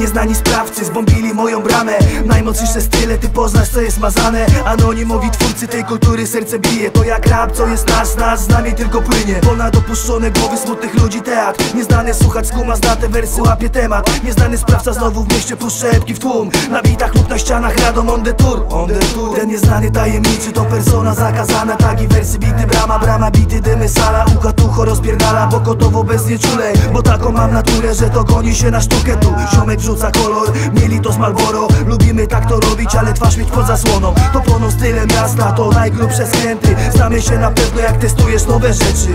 Nieznani sprawcy zbombili moją bramę. Najmocniejsze style, ty poznasz co jest mazane. Anonimowi twórcy tej kultury serce bije. To jak rap, co jest nasz, nasz z nami tylko płynie. Ponad opuszczone głowy smutnych ludzi teatr. Nieznany słuchacz skuma, zna te wersy, łapie temat. Nieznany sprawca znowu w mieście puszcza epki w tłum. Na bitach lub na ścianach radą on the tour, on the tour. Ten nieznany tajemniczy to persona zakazana. Tak i wersy bity, brama, brama, bity, dymy, sala. Ucha tucho rozpierdala, bo gotowo bez nieczulej. Bo taką mam naturę, że to goni się na sztukę tu. Ziomek wrzuca kolor, mieli to z Malboro Lubimy tak to robić, ale twarz mieć pod zasłoną To pono style miasta, to najgrubsze skręty Znamy się na pewno jak testujesz nowe rzeczy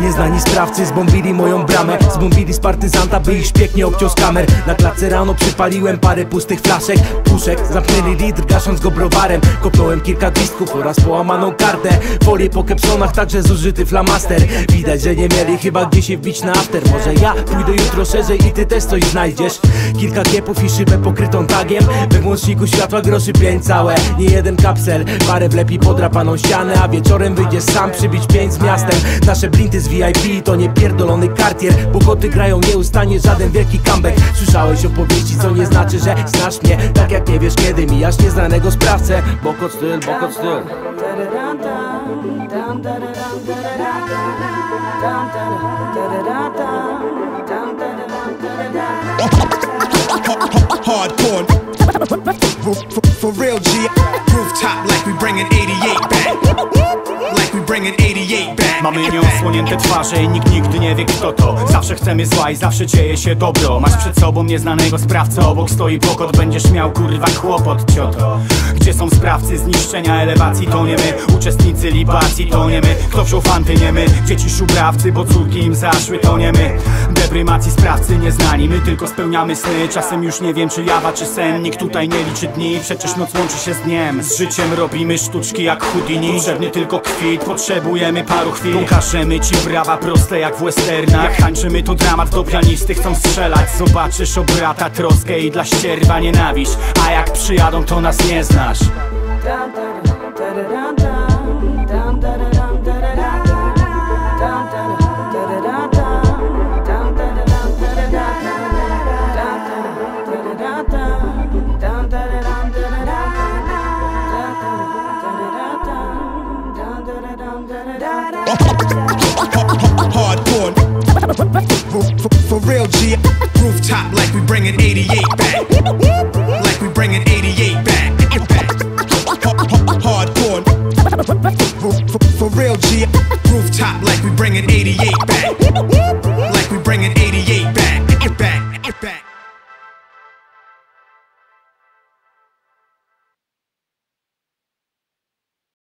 Nieznani sprawcy zbombili moją bramę. Zbombili z partyzanta, by ich szpieg obciął z kamer. Na klatce rano przypaliłem parę pustych flaszek. Puszek, zamknęli litr, gasząc go browarem. Kopnąłem kilka gwizdków oraz połamaną kartę. Folię po kepsonach, także zużyty flamaster. Widać, że nie mieli chyba gdzie się wbić na after. Może ja pójdę jutro szerzej i ty też coś znajdziesz. Kilka kiepów i szybę pokrytą tagiem. We włączniku światła groszy pięć całe. Nie jeden kapsel, parę wlepi podrapaną ścianę A wieczorem wyjdziesz sam przybić pięć z miastem. Nasze blinty z VIP to nie pierdolony kartier Bo koty grają nieustannie żaden wielki comeback Słyszałeś opowieści co nie znaczy, że znasz mnie Tak jak nie wiesz kiedy mijasz nieznanego sprawcę Bokot styl, bokot styl hardcore. For, for, for real, G. Rooftop like we bringing 88 back. Bringing 88 back. Mamy nieosłonięte twarze i nikt nigdy nie wie kto to. Zawsze chcemy zła i zawsze dzieje się dobro. Masz przed sobą nieznanego sprawcę, obok stoi pokot Będziesz miał kurwa kłopot, cioto Gdzie są sprawcy zniszczenia elewacji, to nie my. Uczestnicy libacji, to nie my. Kto wziął fanty, nie my. Dzieci szubrawcy, bo córki im zaszły, to nie my Deprymacji sprawcy nieznani, my tylko spełniamy sny. Czasem już nie wiem czy jawa, czy sen. Nikt tutaj nie liczy dni, przecież noc łączy się z dniem. Z życiem robimy sztuczki jak Houdini. Potrzebny tylko kwit, potrzebujemy paru chwil. Pokażemy ci brawa proste jak w westernach. Tańczymy to dramat, do pianisty chcą strzelać. Zobaczysz o brata troskę i dla ścierwa nienawiść. A jak przyjadą to nas nie znasz Rooftop like we bringing 88 back. Like we bringing 88